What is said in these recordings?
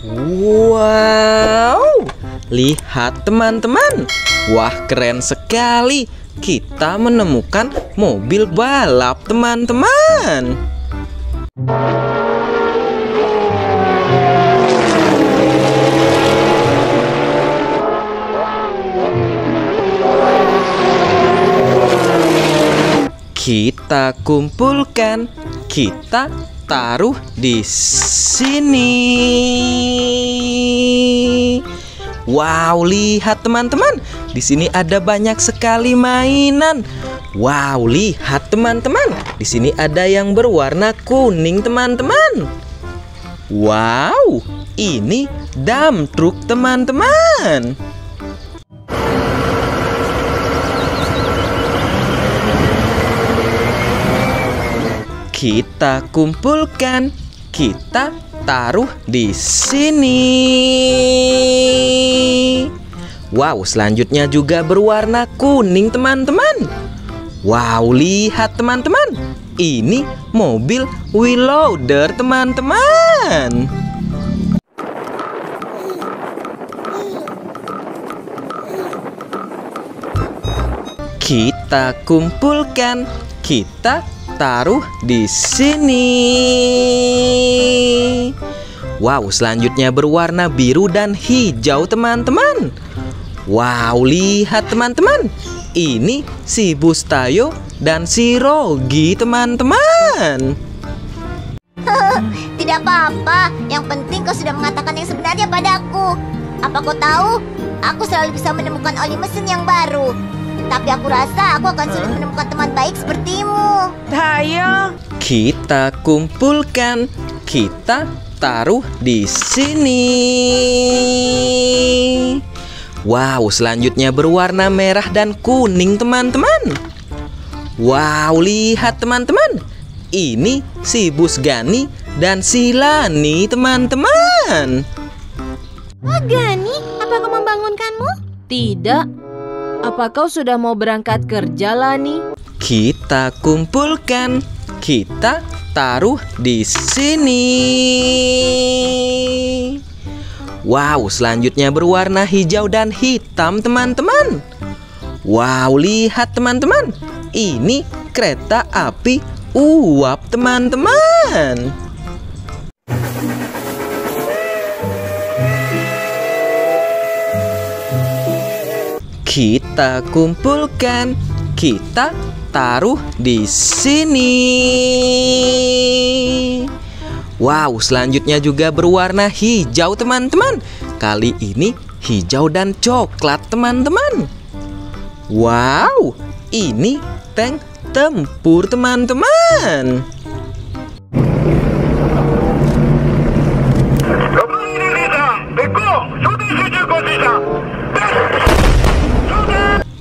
Wow, lihat teman-teman. Wah, keren sekali. Kita menemukan mobil balap, teman-teman. Kita kumpulkan, kita taruh di sini. Wow, lihat teman-teman. Di sini ada banyak sekali mainan. Wow, lihat teman-teman. Di sini ada yang berwarna kuning, teman-teman. Wow, ini dump truck, teman-teman. Kita kumpulkan, kita taruh di sini. Wow, selanjutnya juga berwarna kuning, teman-teman. Wow, lihat teman-teman. Ini mobil wheel loader, teman-teman. Kita kumpulkan, kita taruh di sini. Wow, selanjutnya berwarna biru dan hijau, teman-teman. Wow, lihat teman-teman. Ini si Bustayo dan si Rogi, teman-teman. Tidak apa-apa, yang penting kau sudah mengatakan yang sebenarnya padaku. Apa kau tahu? Aku selalu bisa menemukan oli mesin yang baru. Tapi aku rasa aku akan sulit menemukan teman baik sepertimu. Kita kumpulkan, kita taruh di sini. Wow, selanjutnya berwarna merah dan kuning, teman-teman. Wow, lihat teman-teman. Ini si Bus Gani dan si Lani, teman-teman. Oh, Gani, apa kau membangunkanmu? tidak. Apa kau sudah mau berangkat kerja, Lani? Kita kumpulkan, kita taruh di sini. Wow, selanjutnya berwarna hijau dan hitam, teman-teman. Wow, lihat teman-teman. Ini kereta api uap, teman-teman. Kita kumpulkan, kita taruh di sini. Wow, selanjutnya juga berwarna hijau, teman-teman. Kali ini hijau dan coklat, teman-teman. Wow, ini tank tempur, teman-teman.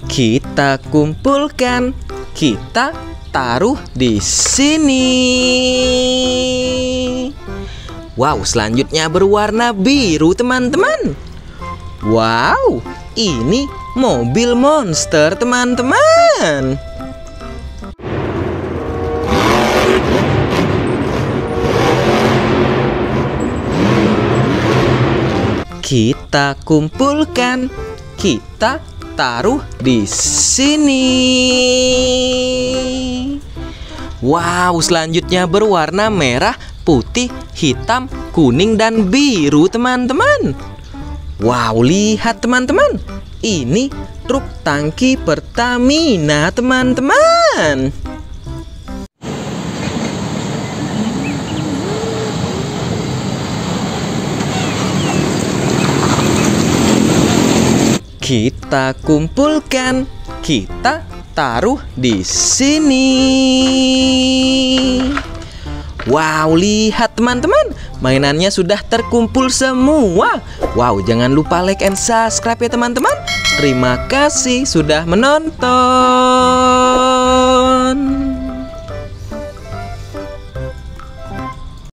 Kita kumpulkan, kita taruh di sini. Wow, selanjutnya berwarna biru, teman-teman. Wow, ini mobil monster, teman-teman. Kita kumpulkan, kita taruh di sini. Wow, selanjutnya berwarna merah, putih, hitam, kuning, dan biru, teman-teman. Wow, lihat teman-teman. Ini truk tangki Pertamina, teman-teman. Kita kumpulkan, kita taruh di sini. Wow, lihat teman-teman, mainannya sudah terkumpul semua. Wow, jangan lupa like and subscribe ya teman-teman. Terima kasih sudah menonton.